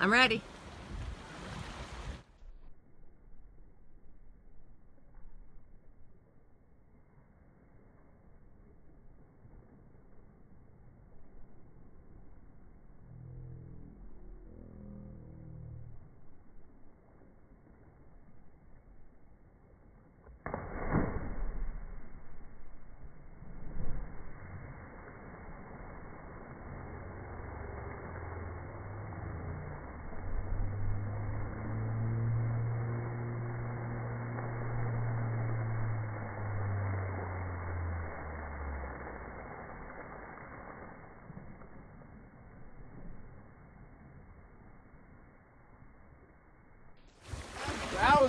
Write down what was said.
I'm ready.